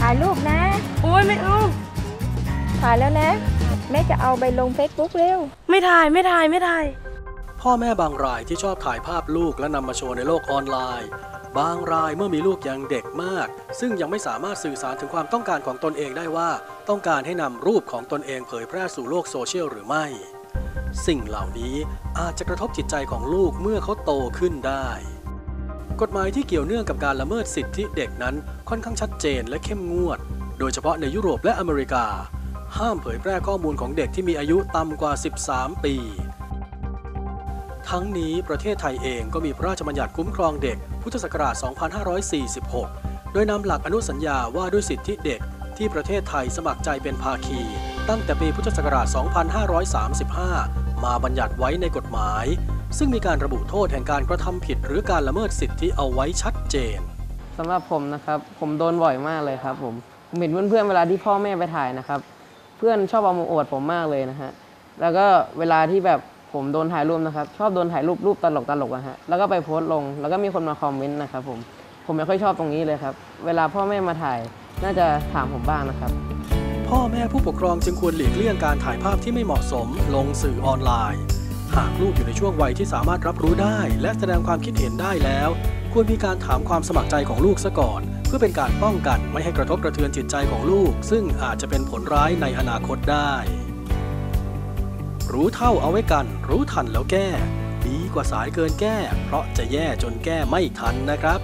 ถ่ายรูปนะ โอ้ยไม่เอาถ่ายแล้วนะ แม่จะเอาไปลงเฟซบุ๊กเร็ว ไม่ถ่ายไม่ถ่ายไม่ถ่าย พ่อแม่บางรายที่ชอบถ่ายภาพลูกและนำมาโชว์ในโลกออนไลน์ บางรายเมื่อมีลูกยังเด็กมาก ซึ่งยังไม่สามารถสื่อสารถึงความต้องการของตนเองได้ว่า ต้องการให้นำรูปของตนเองเผยแพร่สู่โลกโซเชียลหรือไม่ สิ่งเหล่านี้อาจจะกระทบจิตใจของลูกเมื่อเขาโตขึ้นได้ กฎหมายที่เกี่ยวเนื่องกับการละเมิดสิทธิเด็กนั้นค่อนข้างชัดเจนและเข้มงวด โดยเฉพาะในยุโรปและอเมริกา ห้ามเผยแพร่ข้อมูลของเด็กที่มีอายุต่ำกว่า 13 ปี ทั้งนี้ประเทศไทยเองก็มีพระราชบัญญัติคุ้มครองเด็ก พุทธศักราช 2546 โดยนำหลักอนุสัญญาว่าด้วยสิทธิเด็กที่ประเทศไทยสมัครใจเป็นภาคี ตั้งแต่ปีพุทธศักราช 2535 มาบัญญัติไว้ในกฎหมาย ซึ่งมีการระบุโทษแห่งการกระทำผิด หรือการละเมิดสิทธิเอาไว้ชัดเจนสำหรับผมนะครับ ผมโดนบ่อยมากเลยครับผมผมเห็นเพื่อนๆเวลาที่พ่อแม่ไปถ่ายนะครับ เพื่อนชอบเอามาอวดผมมากเลยนะฮะแล้วก็เวลาที่แบบ ผมโดนถ่ายรูปนะครับ ชอบโดนถ่ายรูปรูปตลกตลกนะฮะแล้วก็ไปโพสต์ลง แล้วก็มีคนมาคอมเมนต์นะครับผมผมไม่ค่อยชอบตรงนี้เลยครับ เวลาพ่อแม่มาถ่ายน่าจะถามผมบ้างนะครับ พ่อแม่ผู้ปกครองจึงควรหลีกเลี่ยงการถ่ายภาพที่ไม่เหมาะสม ลงสื่อออนไลน์ หากลูกอยู่ในช่วงวัยที่สามารถรับรู้ได้ และแสดงความคิดเห็นได้แล้ว ควรมีการถามความสมัครใจของลูกซะก่อน เพื่อเป็นการป้องกันไม่ให้กระทบกระเทือนจิตใจของลูก ซึ่งอาจจะเป็นผลร้ายในอนาคตได้ รู้เท่าเอาไว้กัน รู้ทันแล้วแก้ ดีกว่าสายเกินแก้ เพราะจะแย่จนแก้ไม่ทันนะครับ